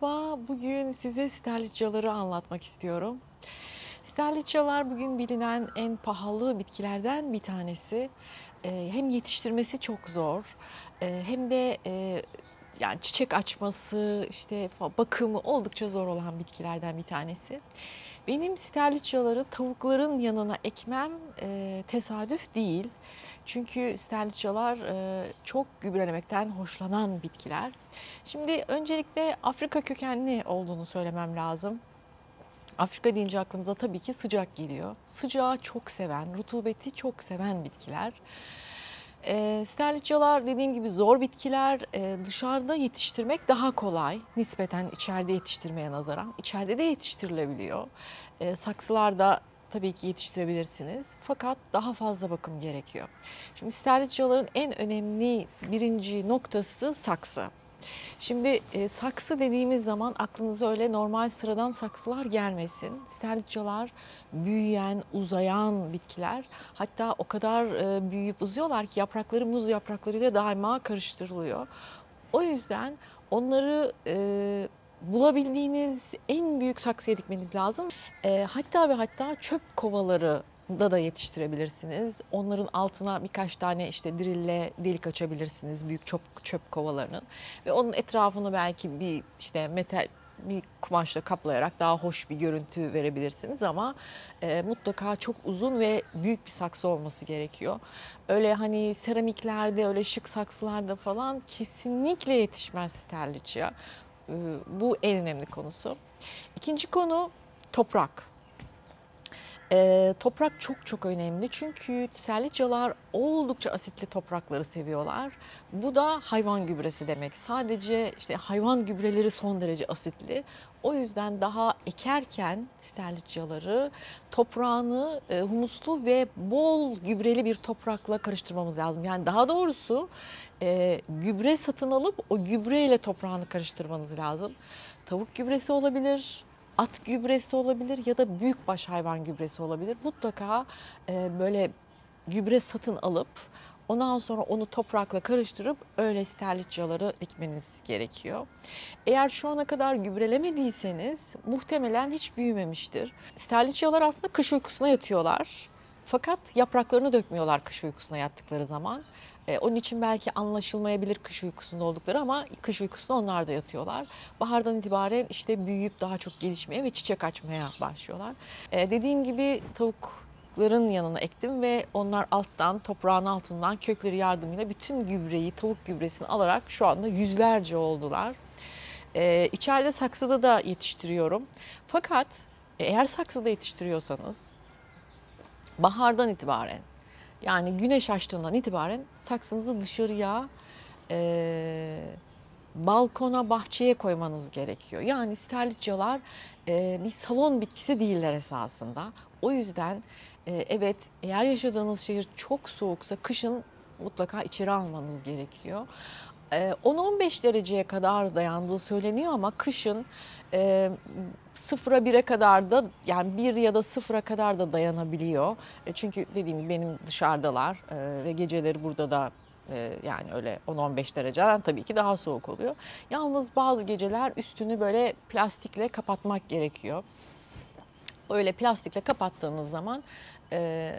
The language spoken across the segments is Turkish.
Merhaba, bugün size sterlityaları anlatmak istiyorum. Sterlityalar bugün bilinen en pahalı bitkilerden bir tanesi. Ee, hem yetiştirmesi çok zor, e, hem de e, yani çiçek açması, işte bakımı oldukça zor olan bitkilerden bir tanesi. Benim sterlityaları tavukların yanına ekmem e, tesadüf değil. Çünkü sterlityalar e, çok gübrelemekten hoşlanan bitkiler. Şimdi öncelikle Afrika kökenli olduğunu söylemem lazım. Afrika deyince aklımıza tabii ki sıcak geliyor. Sıcağı çok seven, rutubeti çok seven bitkiler. E, sterlityalar dediğim gibi zor bitkiler. E, dışarıda yetiştirmek daha kolay. Nispeten içeride yetiştirmeye nazaran. İçeride de yetiştirilebiliyor. E, saksılarda tabii ki yetiştirebilirsiniz. Fakat daha fazla bakım gerekiyor. Şimdi sterlityaların en önemli birinci noktası saksı. Şimdi e, saksı dediğimiz zaman aklınıza öyle normal sıradan saksılar gelmesin. Sterlityalar büyüyen, uzayan bitkiler. Hatta o kadar e, büyüyüp uzuyorlar ki yaprakları muz yapraklarıyla daima karıştırılıyor. O yüzden onları e, bulabildiğiniz en büyük saksıya dikmeniz lazım. E, hatta ve hatta çöp kovaları da da yetiştirebilirsiniz. Onların altına birkaç tane işte dirille delik açabilirsiniz büyük çöp, çöp kovalarının. Ve onun etrafını belki bir işte metal bir kumaşla kaplayarak daha hoş bir görüntü verebilirsiniz ama e, mutlaka çok uzun ve büyük bir saksı olması gerekiyor. Öyle hani seramiklerde öyle şık saksılarda falan kesinlikle yetişmez sterliçya. E, bu en önemli konusu. İkinci konu toprak. Ee, toprak çok çok önemli çünkü serlityalar oldukça asitli toprakları seviyorlar. Bu da hayvan gübresi demek. Sadece işte hayvan gübreleri son derece asitli. O yüzden daha ekerken sterlityaları toprağını e, humuslu ve bol gübreli bir toprakla karıştırmamız lazım. Yani daha doğrusu e, gübre satın alıp o gübreyle toprağını karıştırmanız lazım. Tavuk gübresi olabilir, at gübresi olabilir ya da büyükbaş hayvan gübresi olabilir. Mutlaka e, böyle gübre satın alıp ondan sonra onu toprakla karıştırıp öyle sterlityaları dikmeniz gerekiyor. Eğer şu ana kadar gübrelemediyseniz muhtemelen hiç büyümemiştir. Sterlityalar aslında kış uykusuna yatıyorlar. Fakat yapraklarını dökmüyorlar kış uykusuna yattıkları zaman. E, onun için belki anlaşılmayabilir kış uykusunda oldukları ama kış uykusunda onlar da yatıyorlar. Bahardan itibaren işte büyüyüp daha çok gelişmeye ve çiçek açmaya başlıyorlar. E, dediğim gibi tavukların yanına ektim ve onlar alttan toprağın altından kökleri yardımıyla bütün gübreyi tavuk gübresini alarak şu anda yüzlerce oldular. E, içeride saksıda da yetiştiriyorum. Fakat eğer saksıda yetiştiriyorsanız bahardan itibaren yani güneş açtığından itibaren saksınızı dışarıya e, balkona bahçeye koymanız gerekiyor. Yani sterlityalar e, bir salon bitkisi değiller esasında. O yüzden e, evet eğer yaşadığınız şehir çok soğuksa kışın mutlaka içeri almanız gerekiyor. 10-15 dereceye kadar dayandığı söyleniyor ama kışın e, sıfıra 1'e kadar da yani 1 ya da sıfıra kadar da dayanabiliyor. E, çünkü dediğim gibi benim dışarıdalar e, ve geceleri burada da e, yani öyle 10-15 dereceden tabii ki daha soğuk oluyor. Yalnız bazı geceler üstünü böyle plastikle kapatmak gerekiyor. Öyle plastikle kapattığınız zaman e,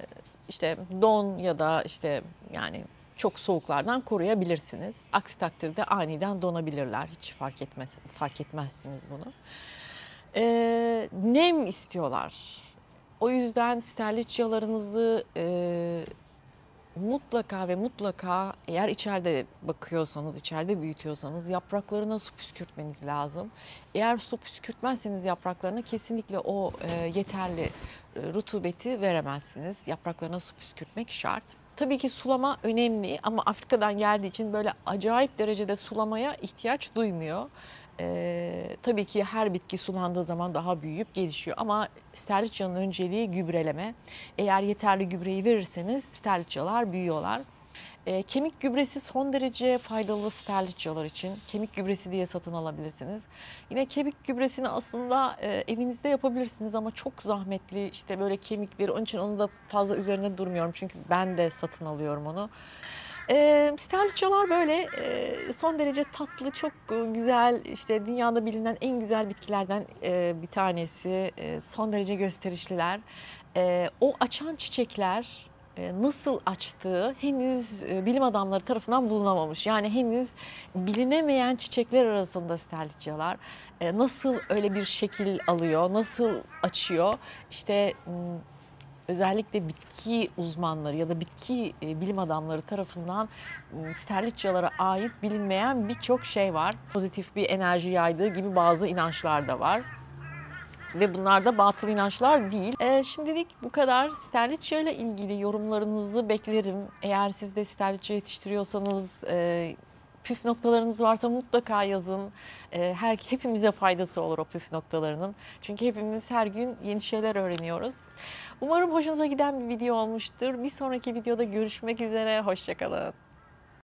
işte don ya da işte yani çok soğuklardan koruyabilirsiniz. Aksi takdirde aniden donabilirler. Hiç fark etmez fark etmezsiniz bunu. Ee, nem istiyorlar. O yüzden sterlityalarınızı e, mutlaka ve mutlaka eğer içeride bakıyorsanız, içeride büyütüyorsanız yapraklarına su püskürtmeniz lazım. Eğer su püskürtmezseniz yapraklarına kesinlikle o e, yeterli e, rutubeti veremezsiniz. Yapraklarına su püskürtmek şart. Tabii ki sulama önemli ama Afrika'dan geldiği için böyle acayip derecede sulamaya ihtiyaç duymuyor. Ee, tabii ki her bitki sulandığı zaman daha büyüyüp gelişiyor ama sterliçyanın önceliği gübreleme. Eğer yeterli gübreyi verirseniz sterliçyalar büyüyorlar. Ee, kemik gübresi son derece faydalı sterliçyalar için. Kemik gübresi diye satın alabilirsiniz. Yine kemik gübresini aslında e, evinizde yapabilirsiniz ama çok zahmetli. İşte böyle kemikleri onun için onu da fazla üzerine durmuyorum çünkü ben de satın alıyorum onu. E, sterliçyalar böyle e, son derece tatlı, çok e, güzel, işte dünyada bilinen en güzel bitkilerden e, bir tanesi. E, son derece gösterişliler. E, o açan çiçekler e, nasıl açtığı henüz e, bilim adamları tarafından bulunamamış. Yani henüz bilinemeyen çiçekler arasında sterliçyalar e, nasıl öyle bir şekil alıyor, nasıl açıyor? İşte özellikle bitki uzmanları ya da bitki e, bilim adamları tarafından m, sterliçyalara ait bilinmeyen birçok şey var. Pozitif bir enerji yaydığı gibi bazı inançlar da var. Ve bunlar da batıl inançlar değil. Ee, şimdilik bu kadar. Sterliçya ile ilgili yorumlarınızı beklerim. Eğer siz de sterliçya yetiştiriyorsanız, e, püf noktalarınız varsa mutlaka yazın. E, her hepimize faydası olur o püf noktalarının. Çünkü hepimiz her gün yeni şeyler öğreniyoruz. Umarım hoşunuza giden bir video olmuştur. Bir sonraki videoda görüşmek üzere. Hoşçakalın.